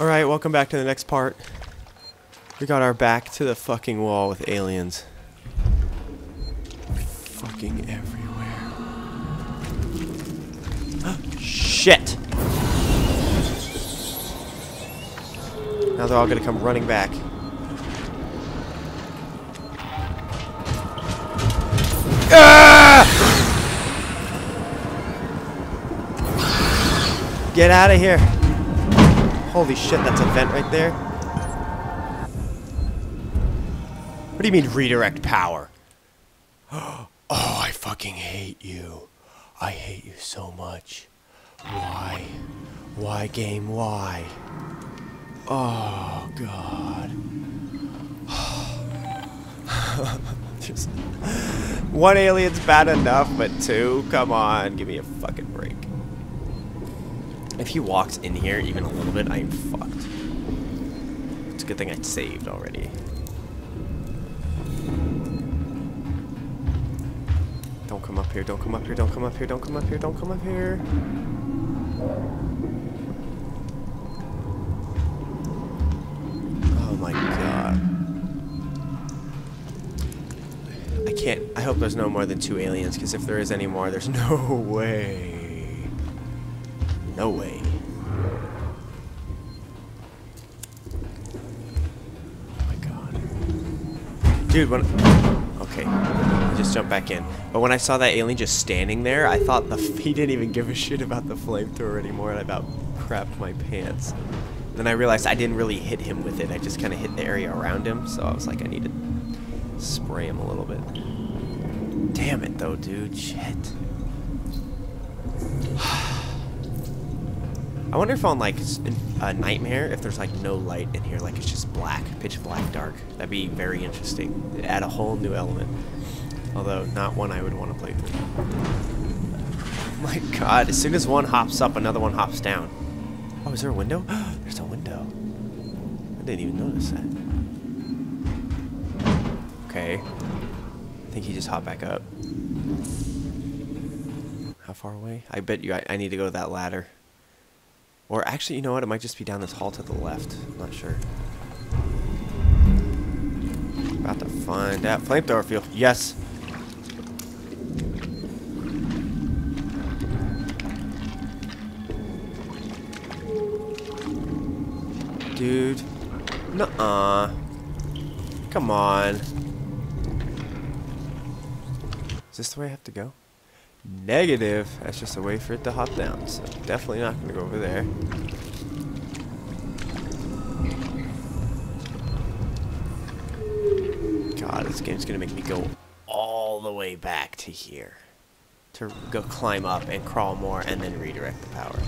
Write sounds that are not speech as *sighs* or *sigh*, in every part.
Alright, welcome back to the next part. We got our back to the fucking wall with aliens. Fucking everywhere. Shit! Now they're all gonna come running back. Ah! Get out of here! Holy shit, that's a vent right there. What do you mean redirect power? *gasps* Oh, I fucking hate you. I hate you so much. Why? Why, game? Why? Oh, God. *sighs* Just *laughs* one alien's bad enough, but two? Come on, give me a fucking. If he walks in here even a little bit, I'm fucked. It's a good thing I saved already. Don't come up here, don't come up here, don't come up here, don't come up here, don't come up here. Oh my god. I can't, I hope there's no more than two aliens, because if there is any more, there's *laughs* no way. No way. Dude, when... Okay. I just jumped back in. But when I saw that alien just standing there, I thought the *laughs* he didn't even give a shit about the flamethrower anymore, and I about crapped my pants. Then I realized I didn't really hit him with it. I just kind of hit the area around him, so I was like, I need to spray him a little bit. Damn it, though, dude. Shit. *sighs* *sighs* I wonder if on like a nightmare, if there's like no light in here, like it's just black, pitch black, dark. That'd be very interesting. It'd add a whole new element. Although not one I would want to play through. Oh *laughs* my God! As soon as one hops up, another one hops down. Oh, is there a window? *gasps* there's a window. I didn't even notice that. Okay. I think he just hopped back up. How far away? I bet you I, I need to go to that ladder. Or actually, you know what? It might just be down this hall to the left. I'm not sure. About to find out. Flamethrower field. Yes. Dude. Nuh-uh. Come on. Is this the way I have to go? Negative. That's just a way for it to hop down. So definitely not going to go over there. God, this game's going to make me go all the way back to here. To go climb up and crawl more and then redirect the power.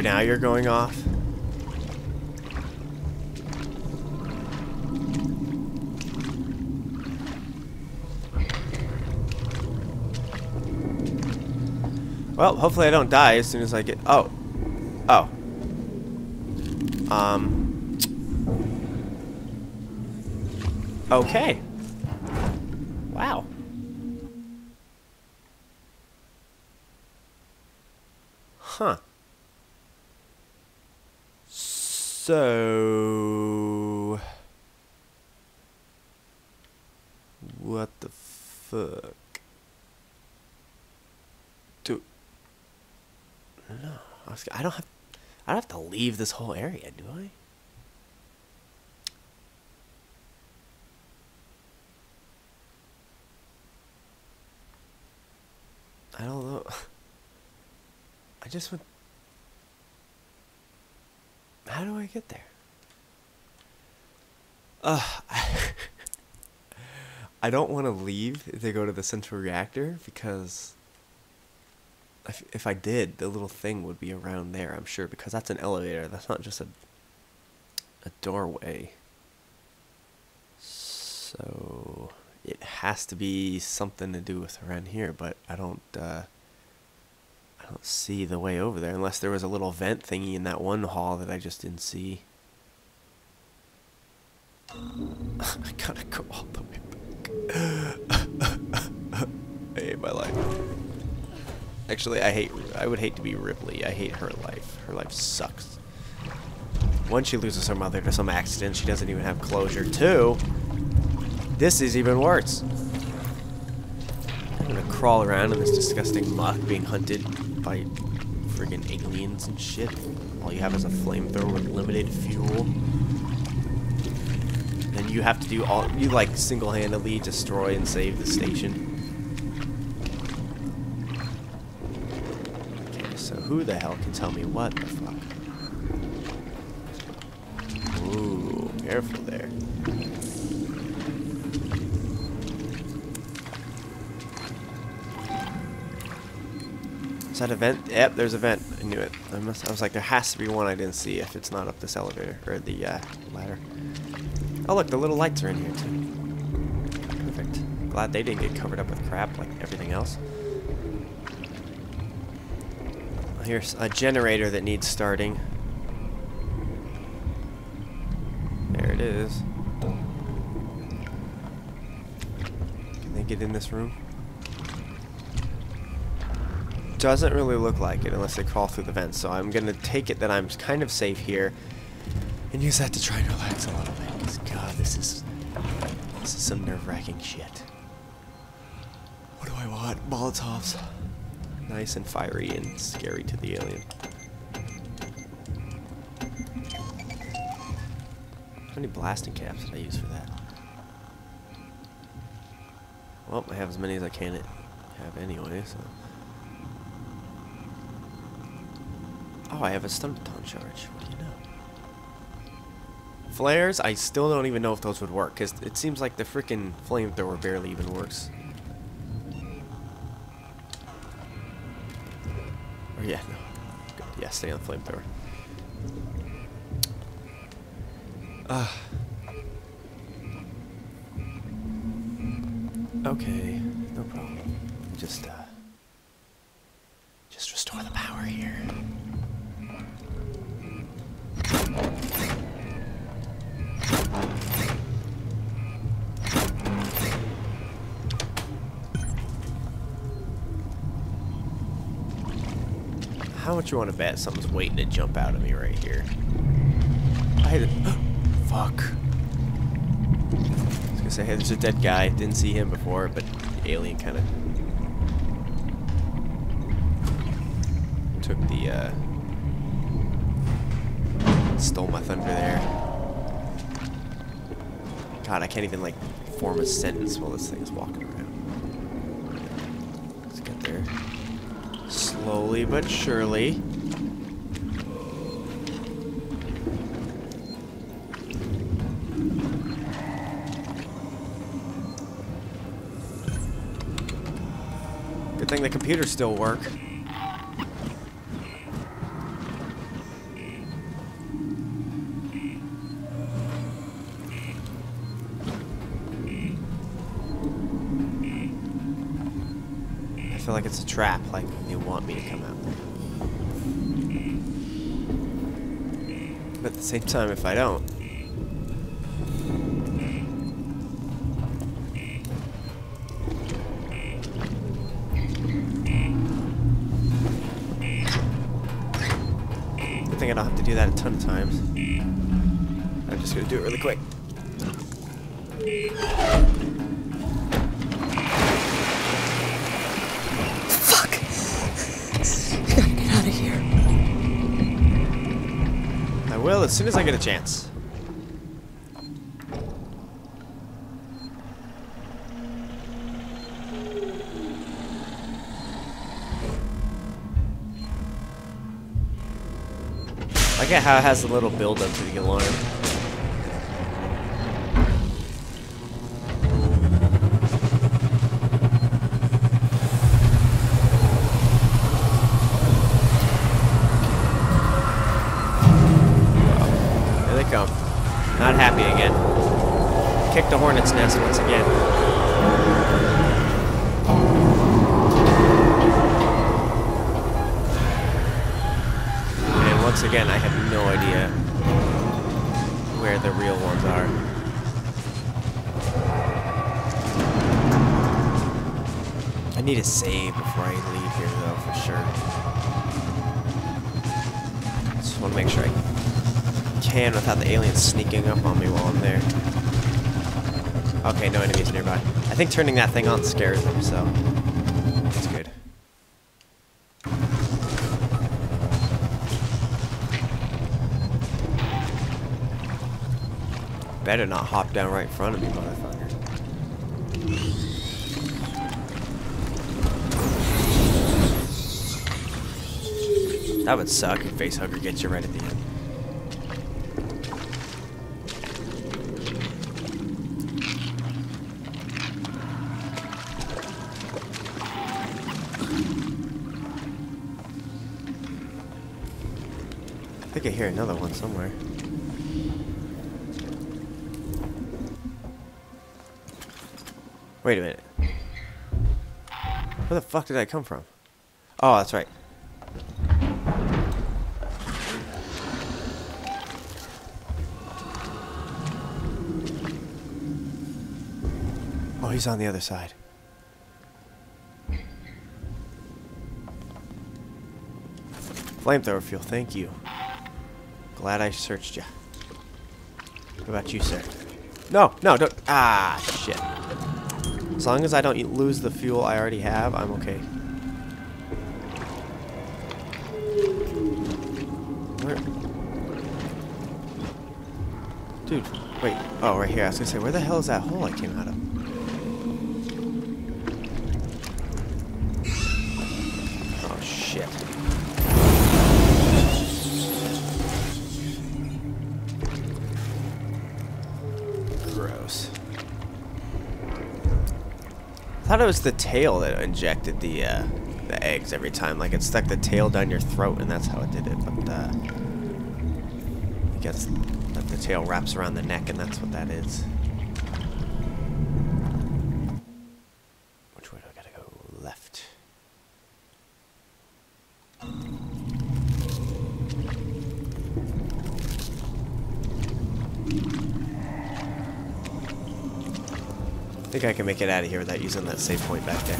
Oh, now you're going off? Well, hopefully I don't die as soon as I get... Oh. Oh. Um. Okay. Wow. Huh. So... What the fuck? Do... No, I, was, I don't have... I don't have to leave this whole area, do I? I don't know. *laughs* I just went... How do I get there? Uh, *laughs* I don't want to leave to go to the central reactor because if, if I did, the little thing would be around there, I'm sure, because that's an elevator. That's not just a, a doorway. So it has to be something to do with around here, but I don't uh, I don't see the way over there unless there was a little vent thingy in that one hall that I just didn't see. *laughs* I gotta go all the way back. *laughs* I hate my life. Actually, I hate. I would hate to be Ripley. I hate her life. Her life sucks. One, she loses her mother to some accident. She doesn't even have closure. Two, this is even worse. I'm gonna crawl around in this disgusting muck being hunted by friggin' aliens and shit. All you have is a flamethrower with limited fuel. Then you have to do all, you like single-handedly destroy and save the station. Okay, so who the hell can tell me what the fuck? Ooh, careful there. That a vent? Yep, there's a vent. I knew it. I, must, I was like, there has to be one I didn't see if it's not up this elevator, or the uh, ladder. Oh look, the little lights are in here too. Perfect. Glad they didn't get covered up with crap like everything else. Here's a generator that needs starting. There it is. Can they get in this room? Doesn't really look like it unless they crawl through the vents, so I'm gonna take it that I'm kind of safe here and use that to try and relax a little bit. 'cause God, this is this is some nerve-wracking shit. What do I want? Molotovs. Nice and fiery and scary to the alien. How many blasting caps did I use for that? Well, I have as many as I can have anyway, so. Oh, I have a stun baton charge. What do you know? Flares, I still don't even know if those would work, because it seems like the freaking flamethrower barely even works. Or yeah, no. Good. Yeah, stay on the flamethrower. Ah. okay, no problem. Just uh much you want to bet something's waiting to jump out of me right here? I had a, *gasps* fuck. I was gonna say, hey, there's a dead guy. Didn't see him before, but the alien kind of took the, uh, stole my thunder there. God, I can't even, like, form a sentence while this thing is walking around. Let's get there. Slowly but surely. Good thing the computers still work. I feel like it's a trap, like want me to come out. But at the same time, if I don't, I think I don't have to do that a ton of times. I'm just gonna do it really quick. Will as soon as I get a chance. I get how it has a little build up to the alarm. Here. Not happy again. kick the hornet's nest once again. And once again, I have no idea where the real ones are. I need to save before I leave here, though, for sure. Just want to make sure I can without the aliens sneaking up on me while I'm there. Okay, no enemies nearby. I think turning that thing on scares them, so that's good. Better not hop down right in front of me, motherfucker. That would suck if Facehugger gets you right at the end. Think I hear another one somewhere. Wait a minute. Where the fuck did I come from? Oh, that's right. Oh, he's on the other side. Flamethrower fuel, thank you. Glad I searched you. What about you, sir? No, no, don't. Ah, shit. As long as I don't lose the fuel I already have, I'm okay. Where? Dude, wait. Oh, right here. I was gonna say, where the hell is that hole I came out of? Thought it was the tail that injected the uh, the eggs every time. Like it stuck the tail down your throat, and that's how it did it. But uh, I guess that the tail wraps around the neck, and that's what that is. Think I can make it out of here without using that save point back there.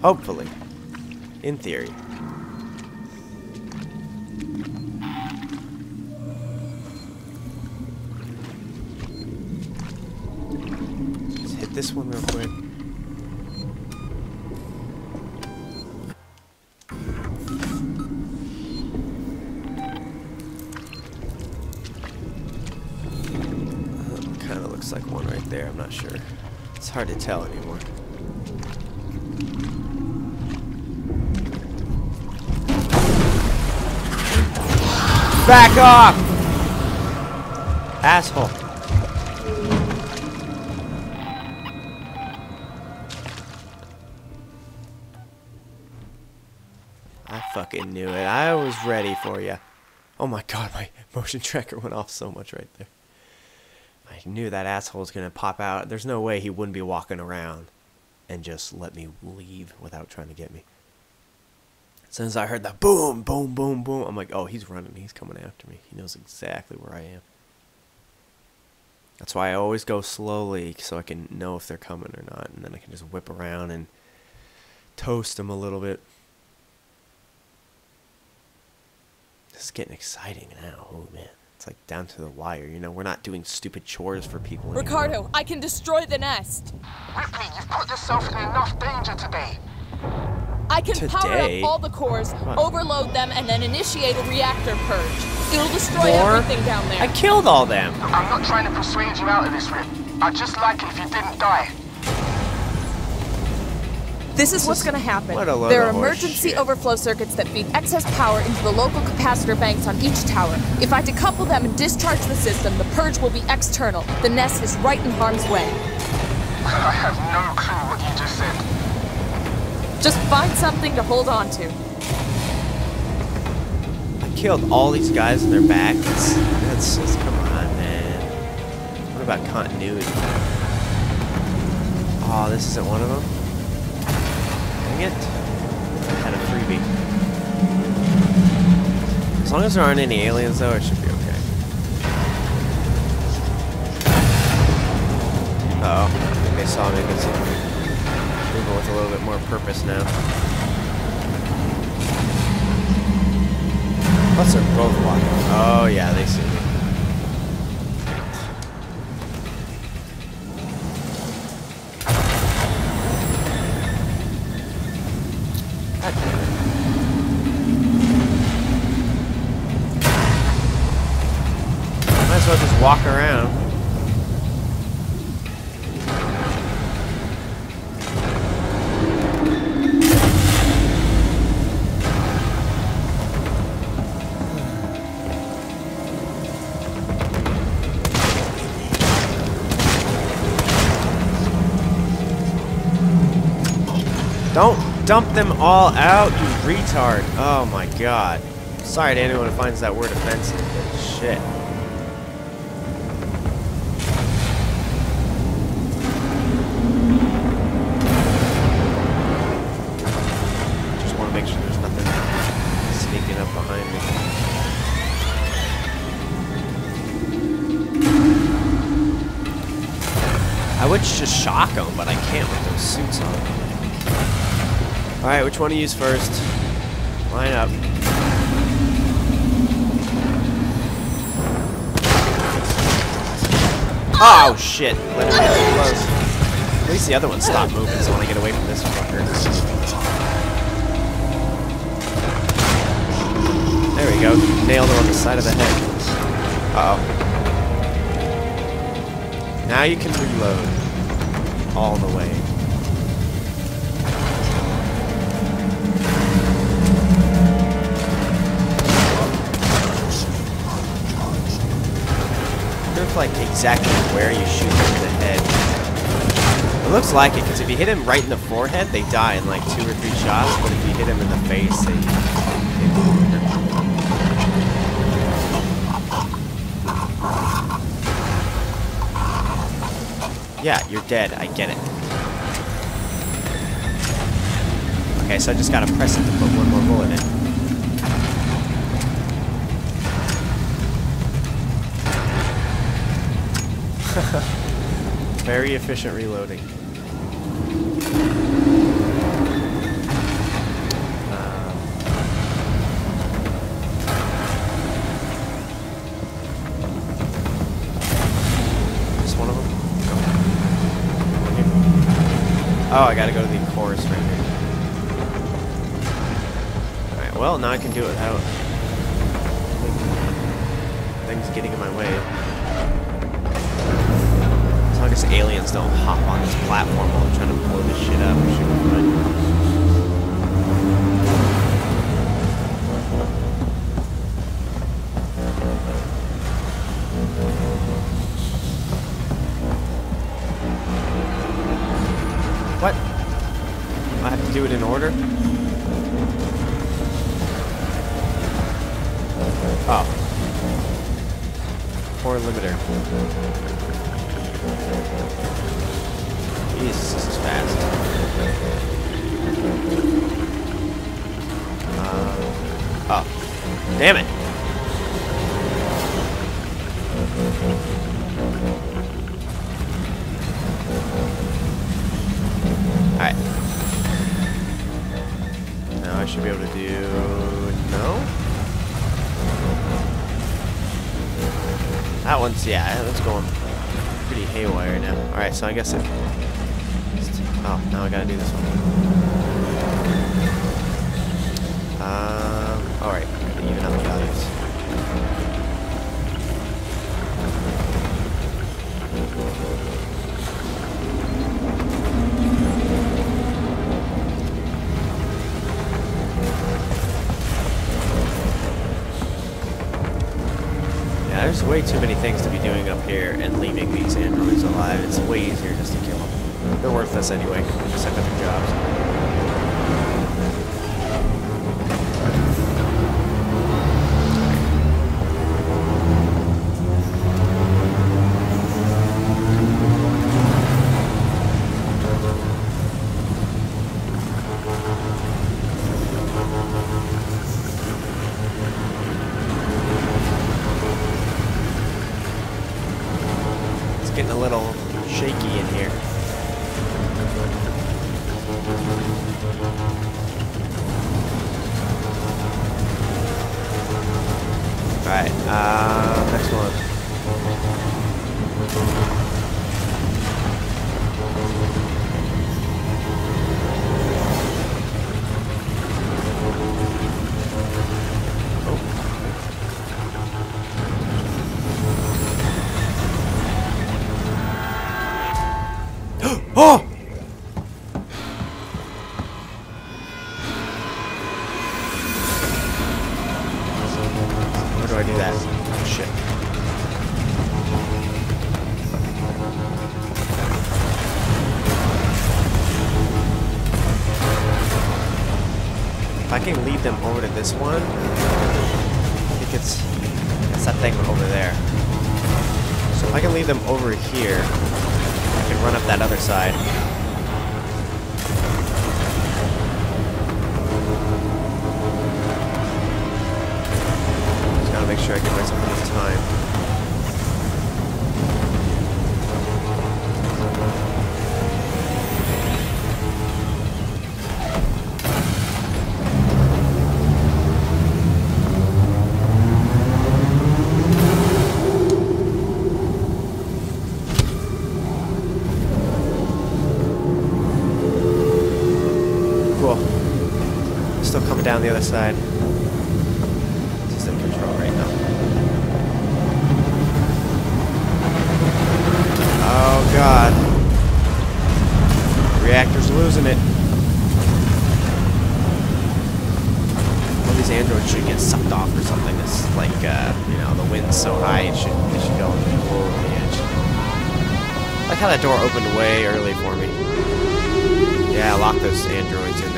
Hopefully. In theory. Just hit this one real quick. Looks like one right there. I'm not sure. It's hard to tell anymore. Back off! Asshole. I fucking knew it. I was ready for you. Oh my god, my motion tracker went off so much right there. I knew that asshole was gonna pop out. There's no way he wouldn't be walking around and just let me leave without trying to get me. As soon as I heard that boom, boom, boom, boom, I'm like, oh, he's running. He's coming after me. He knows exactly where I am. That's why I always go slowly so I can know if they're coming or not. And then I can just whip around and toast them a little bit. This is getting exciting now. Oh, man. It's like down to the wire. You know, we're not doing stupid chores for people anymore. Ricardo, I can destroy the nest. Ripley, you've put yourself in enough danger today. I can power up all the cores, What? overload them, and then initiate a reactor purge. It'll destroy More? everything down there. I killed all them. I'm not trying to persuade you out of this, Rip. I'd just like it if you didn't die. This is what's going to happen. what a load there are of emergency shit. overflow circuits that feed excess power into the local capacitor banks on each tower. If I decouple them and discharge the system, the purge will be external. The nest is right in harm's way. I have no clue what you just said. Just find something to hold on to. I killed all these guys in their back. That's, that's just, come on, man. What about continuity? Oh, this isn't one of them? Dang it. I had a freebie. As long as there aren't any aliens, though, it should be okay. Uh oh they saw me. See. Moving with a little bit more purpose now. Plus they're both walking. Oh yeah, they see me. God damn it. Might as well just walk around. Don't dump them all out, you retard. Oh my god. Sorry to anyone who finds that word offensive, but shit. I would just shock them, but I can't with those suits on. Alright, which one to use first? Line up. Oh shit! Get close. At least the other one stopped moving, so I want to get away from this fucker. There we go. Nailed her on the side of the head. Uh oh. Now you can reload. All the way. Like exactly where you shoot them in the head. It looks like it, because if you hit him right in the forehead, they die in like two or three shots, but if you hit him in the face, they... they yeah, you're dead, I get it. Okay, so I just gotta press it to put one more bullet in. *laughs* Very efficient reloading. Oh, I gotta go to the chorus right here. Alright, well, now I can do it without things getting in my way. As long as aliens don't hop on this platform while I'm trying to blow this shit up, do it in order? Oh. Poor limiter. Jesus, this is fast. Uh, oh. Damn it. One's, yeah, that's going pretty haywire now. Alright, so I guess it... Oh, now I gotta do this one. Um, alright, even out the values. Way too many things to be doing up here and leaving these androids alive. It's way easier just to kill them. They're worthless anyway. Oh! Where do I do that? Shit. If I can lead them over to this one, I think it's, it's that thing over there. So if I can lead them over here, run up that other side. Other side. Is in control right now. Oh god. Reactor's losing it. All these androids should get sucked off or something. It's like, uh, you know, the wind's so high, it should, it should go over the edge. I like how that door opened way early for me. Yeah, lock those androids in there.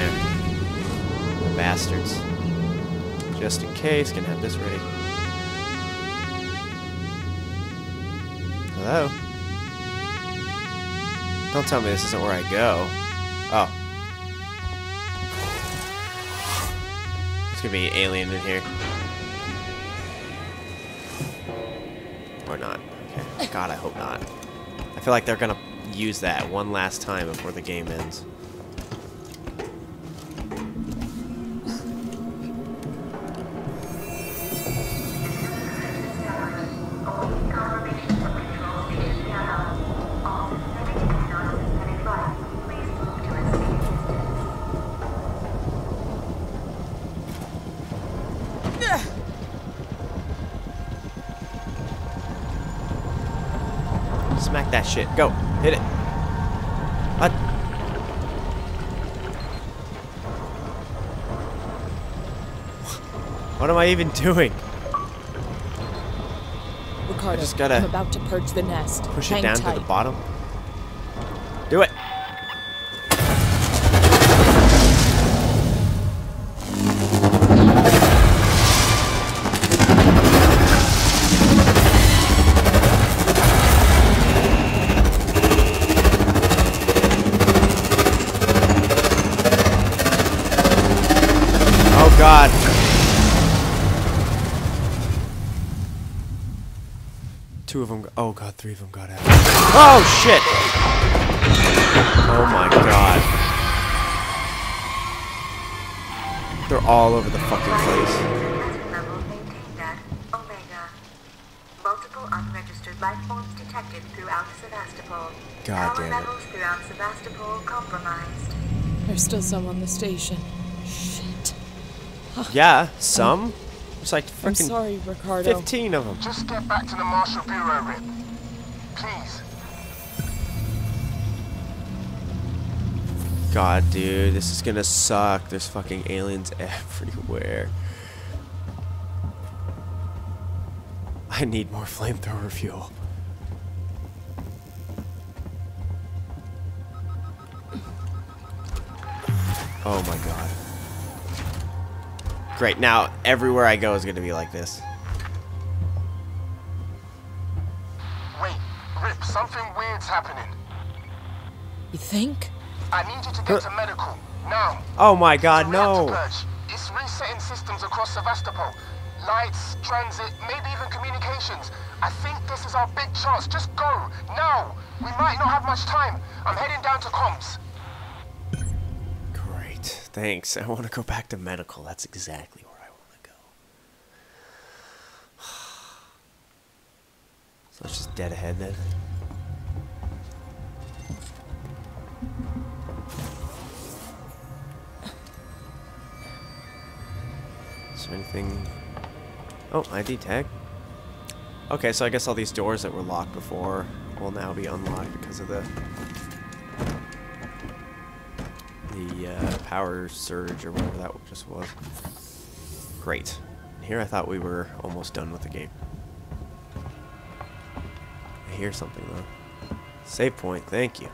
Bastards. Just in case, can have this ready. Hello? Don't tell me this isn't where I go. Oh. It's gonna be alien in here. Or not. Okay. God, I hope not. I feel like they're gonna use that one last time before the game ends. Smack that shit. Go. Hit it. What? What am I even doing? Ricardo, just gotta I'm about to purge the nest. Push Hang it down tight. to the bottom? Two of them. Oh god, three of them got out. Oh shit! Oh my god. They're all over the fucking place. level maintained at Omega. Multiple unregistered life forms detected throughout Sevastopol. God Power damn it. levels throughout Sevastopol compromised. There's still some on the station. Shit. Yeah, some. It's like I'm fucking sorry, Ricardo. 15 of them. Just get back to the Marshal Bureau, Rip. Please. God, dude, this is gonna suck. There's fucking aliens *laughs* everywhere. I need more flamethrower fuel. Oh my god. Great, now everywhere I go is gonna be like this. Wait, Rip, something weird's happening. You think? I need you to get to medical. Now. Oh my god, The reactor no! purge. It's resetting systems across Sevastopol. Lights, transit, maybe even communications. I think this is our big chance. Just go, now! We might not have much time. I'm heading down to comms. Thanks. I want to go back to medical. That's exactly where I want to go. *sighs* So it's just dead ahead then. Is there anything? Oh, ID tag. Okay, so I guess all these doors that were locked before will now be unlocked because of the power surge or whatever that just was. Great. Here I thought we were almost done with the game. I hear something though. Save point, thank you.